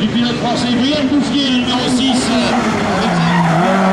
du pilote français Guillaume Bouffier, numéro 6.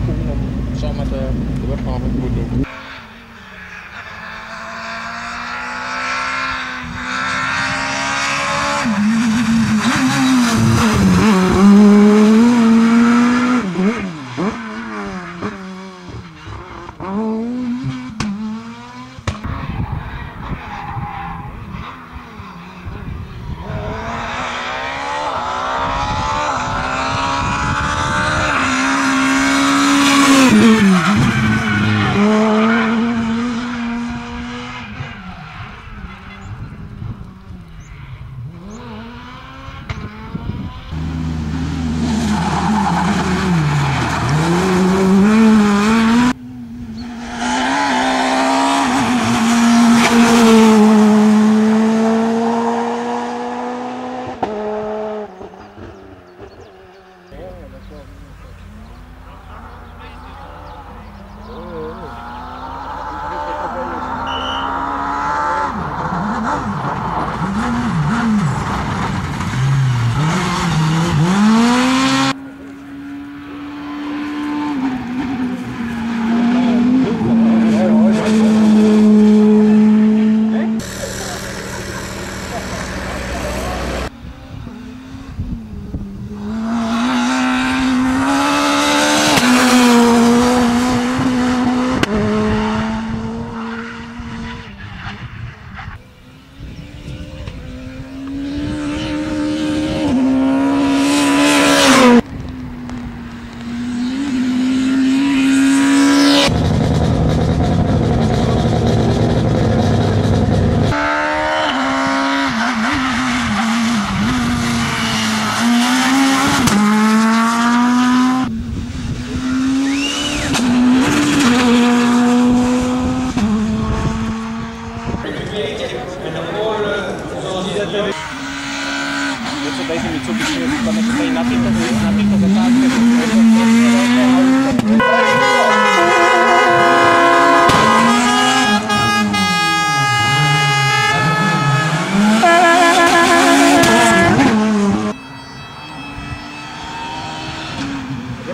Marco Human samen met de, de webcam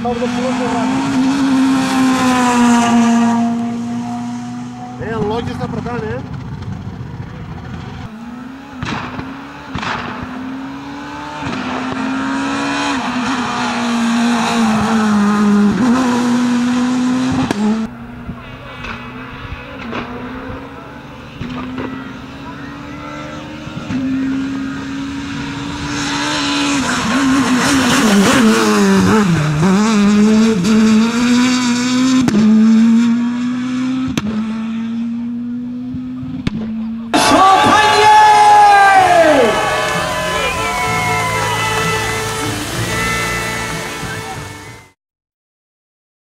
Salve do Pula,